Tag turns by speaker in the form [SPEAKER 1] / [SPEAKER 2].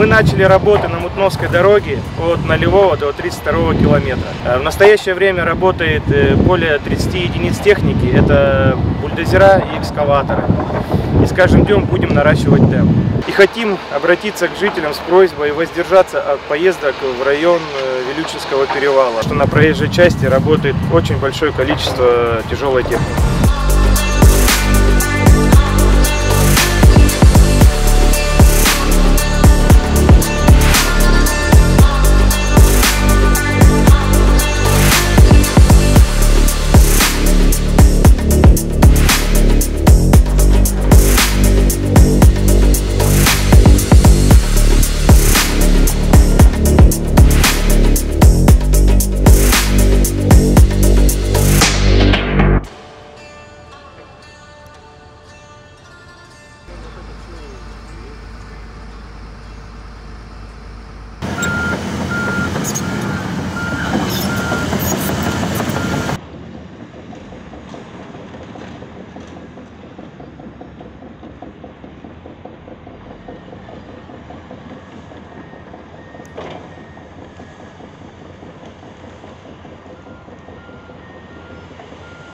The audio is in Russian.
[SPEAKER 1] Мы начали работы на Мутновской дороге от нулевого до 32 километра. Э, в настоящее время работает э, более 30 единиц техники. Это бульдозера и экскаваторы. И с каждым днем будем наращивать темп. И хотим обратиться к жителям с просьбой воздержаться от поездок в район э, Велюческого перевала, что на проезжей части работает очень большое количество тяжелой техники.